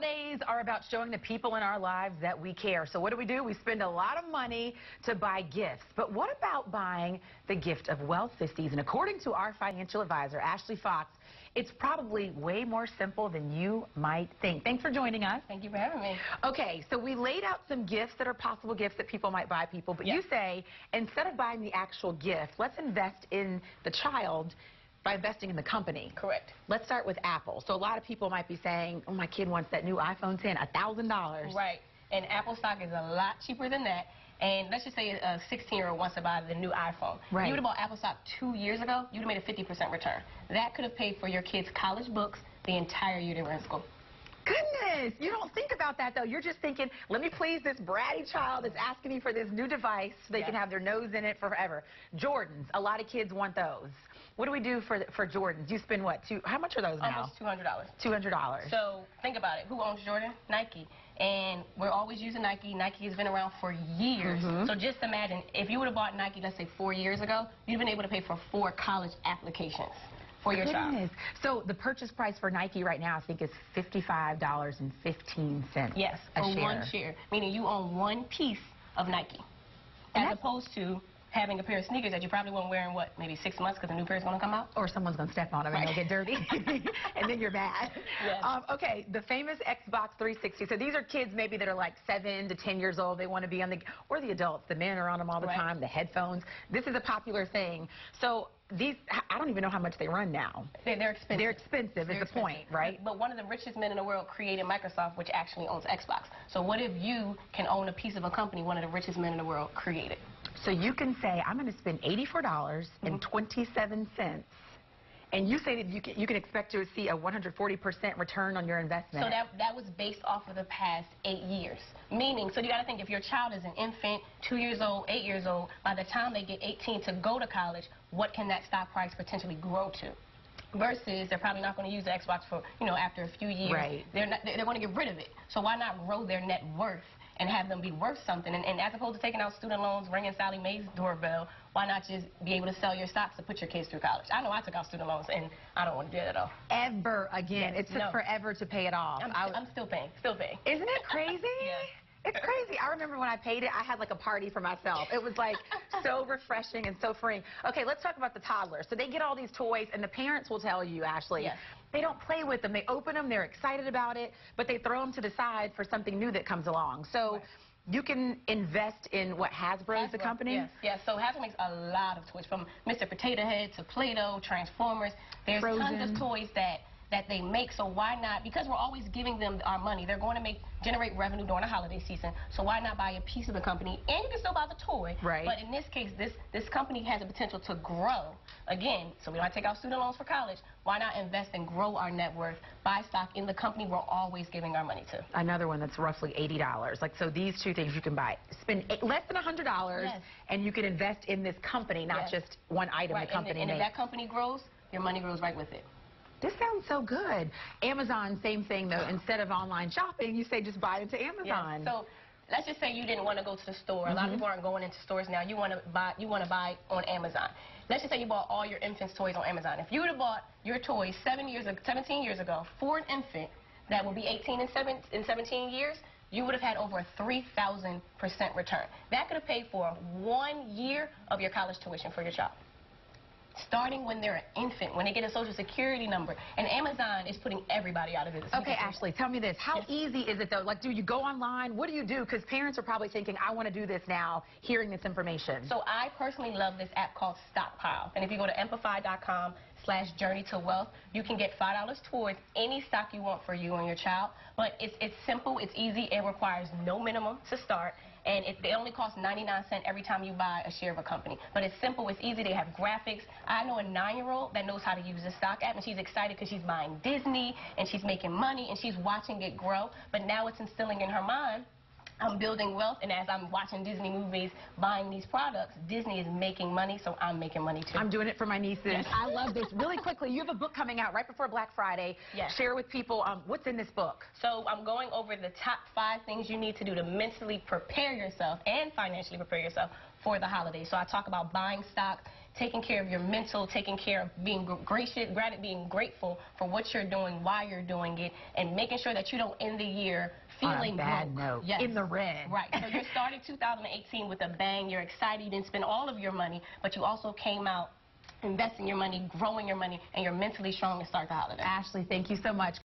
holidays are about showing the people in our lives that we care. So what do we do? We spend a lot of money to buy gifts. But what about buying the gift of wealth this season? According to our financial advisor, Ashley Fox, it's probably way more simple than you might think. Thanks for joining us. Thank you for having me. Okay, so we laid out some gifts that are possible gifts that people might buy people, but you say instead of buying the actual gift, let's invest in the child by investing in the company. Correct. Let's start with Apple. So a lot of people might be saying, oh, my kid wants that new iPhone 10, $1,000. Right. And Apple stock is a lot cheaper than that. And let's just say a 16-year-old wants to buy the new iPhone. Right. You would have bought Apple stock two years ago, you'd have made a 50% return. That could have paid for your kids' college books the entire year they were in school. Goodness, you don't think about that though. You're just thinking, let me please this bratty child that's asking me for this new device so they can have their nose in it forever. Jordans, a lot of kids want those. What do we do for for Jordans? You spend what? Two? How much are those now? Almost $200. Two hundred dollars. So think about it. Who owns Jordan? Nike. And we're always using Nike. Nike has been around for years. Mhm. So just imagine if you would have bought Nike, let's say four years ago, you'd have been able to pay for four college applications for your child. Goodness. So the purchase price for Nike right now, I think, is fifty-five dollars and fifteen cents. Yes, a for share. one share, meaning you own one piece of Nike, as opposed to having a pair of sneakers that you probably won't wear in what, maybe six months because a new pair's going to come out. Or someone's gonna step on them and they'll get dirty, and then you're mad. Yes. Um, okay, the famous Xbox 360. So these are kids maybe that are like seven to ten years old. They want to be on the, or the adults. The men are on them all the Right. time. The headphones. This is a popular thing. So these, I don't even know how much they run now. They're, they're expensive. They're expensive. They're is the point, right? But one of the richest men in the world created Microsoft, which actually owns Xbox. So what if you can own a piece of a company one of the richest men in the world created? So you can say, I'm going to spend $84.27, mm-hmm. and you say that you can, you can expect to see a 140% return on your investment. So that that was based off of the past eight years. Meaning, so you got to think if your child is an infant, two years old, eight years old, by the time they get 18 to go to college, what can that stock price potentially grow to? Versus they're probably not going to use the Xbox for you know after a few years. Right. They're not, they're going to get rid of it. So why not grow their net worth? And have them be worth something. And, and as opposed to taking out student loans, ringing Sallie Mae's doorbell, why not just be able to sell your stocks to put your kids through college? I know I took out student loans, and I don't want to do that at all. Ever again. Yes, it took no. forever to pay it off. I'm, I- I'm still paying, still paying. Isn't it crazy? Yeah. It's crazy. I remember when I paid it, I had like a party for myself. It was like so refreshing and so freeing. Okay, let's talk about the toddlers. So they get all these toys, and the parents will tell you, Ashley, Yes. they don't play with them. They open them, they're excited about it, but they throw them to the side for something new that comes along. So Right. you can invest in what Hasbro is the company. Yes, yes. So Hasbro makes a lot of toys, from Mr. Potato Head to Play-Doh, Transformers. There's tons of toys that that they make. So why not? Because we're always giving them our money. They're going to make generate revenue during the holiday season. So why not buy a piece of the company? And you can still buy the toy. Right. But in this case, this this company has the potential to grow. Again, so we don't have to take out student loans for college. Why not invest and grow our net worth? Buy stock in the company we're always giving our money to. Another one that's roughly $80. Like, so these two things you can buy. Spend eight, less than $100, Yes. and you can invest in this company, not Yes. just one item Right. the company and, and if that company grows, your money grows right with it. This sounds so good. Amazon, same thing though. Instead of online shopping, you say just buy it to Amazon. Yeah. So let's just say you didn't want to go to the store. A lot of mm-hmm. people aren't going into stores now. You want to buy you want to buy on Amazon. Let's just say you bought all your infant's toys on Amazon. If you would have bought your toys seven years 17 years ago for an infant that will be 18 and, seven, in 17 years, you would have had over a 3,000% return. That could have paid for one year of your college tuition for your child. Starting when they're an infant, when they get a social security number. And Amazon is putting everybody out of business. Okay, Ashley, tell me this. How Yes. easy is it though? Like, do you go online? What do you do? Because parents are probably thinking, I want to do this now, hearing this information. So I personally love this app called Stockpile. And if you go to empify.com slash journey to wealth, you can get $5 towards any stock you want for you and your child. But it's, it's simple, it's easy, it requires no minimum to start. And it, only costs 99 cents every time you buy a share of a company. But it's simple, it's easy, they have graphics. I know a nine-year-old that knows how to use the stock app, and she's excited because she's buying Disney, and she's making money, and she's watching it grow. But now it's instilling in her mind I'm building wealth, and as I'm watching Disney movies, buying these products, Disney is making money, so I'm making money too. I'm doing it for my nieces. Yes. I love this. Really quickly, you have a book coming out right before Black Friday. Yes. Share with people um, what's in this book. so I'm going over the top five things you need to do to mentally prepare yourself and financially prepare yourself for the holidays. So I talk about buying stock, taking care of your mental, taking care of being gr- gracious, being grateful for what you're doing, why you're doing it, and making sure that you don't end the year On a feeling bad note. Yes. In the red. Right. So you're starting 2018 with a bang. You're excited. You didn't spend all of your money, but you also came out investing your money, growing your money, and you're mentally strong to start the holiday. Ashley, thank you so much.